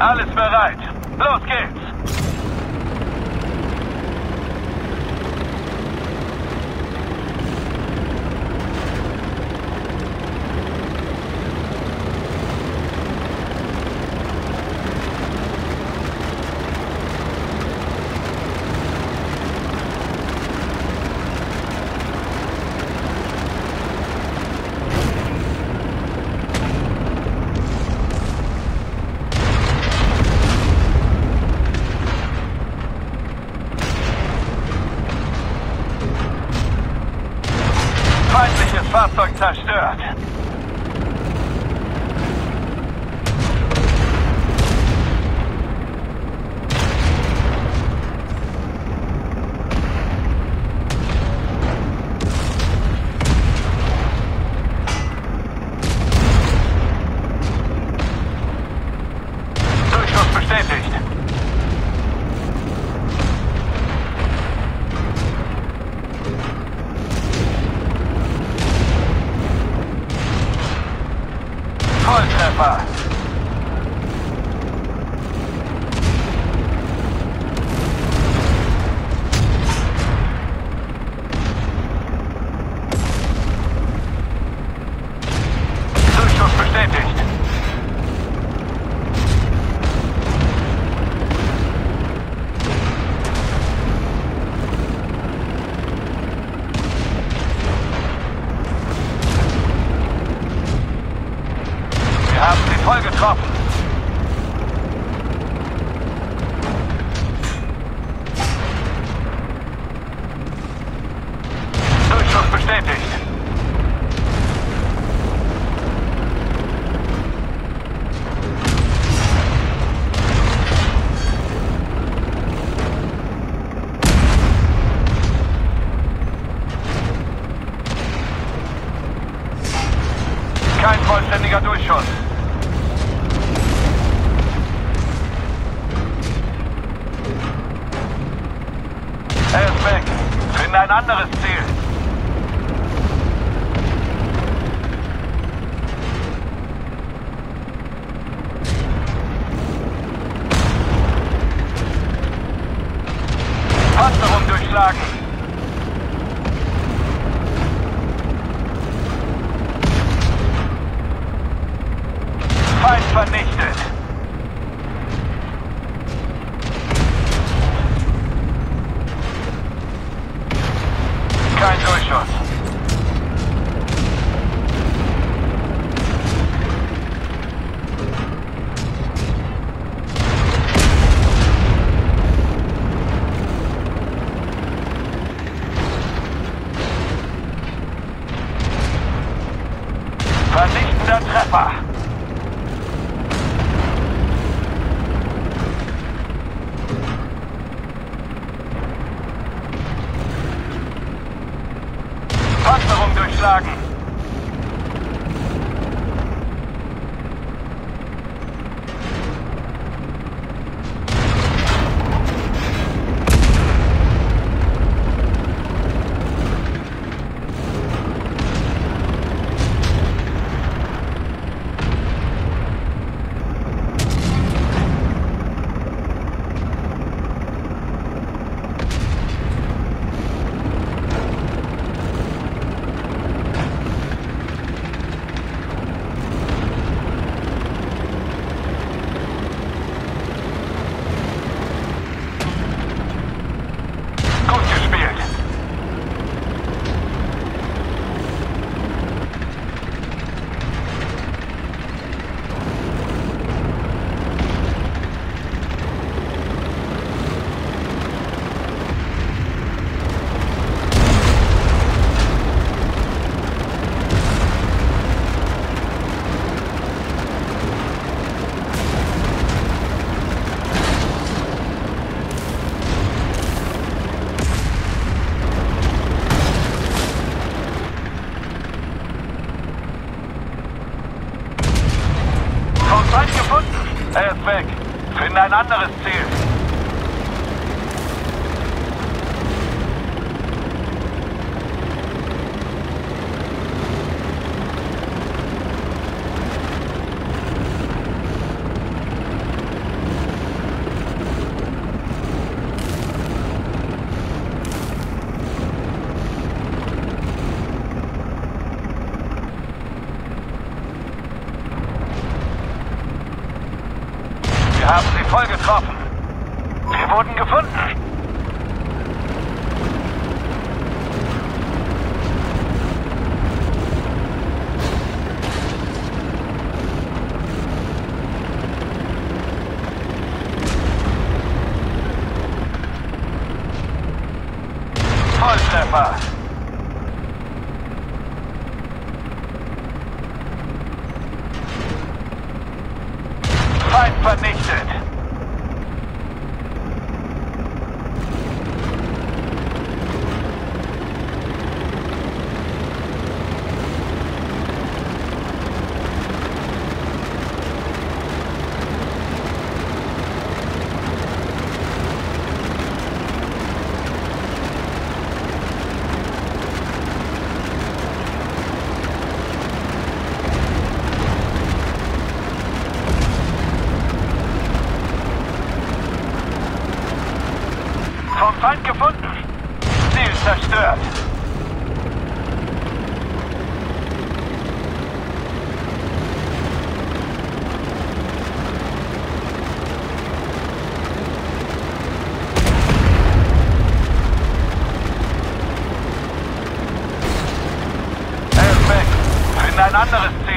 Alles bereit. Los geht's. Zerstört. Volltreffer. Durchschuss getroffen. Durchschuss bestätigt. Kein vollständiger Durchschuss. Finde ein anderes Ziel. Durchschuss. Vernichtender Treffer. eingeschlagen. Ein anderes Ziel. Voll getroffen. Wir wurden gefunden. Volltreffer. Feind vernichtet. Vom Feind gefunden. Ziel zerstört. Er ein anderes Ziel.